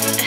and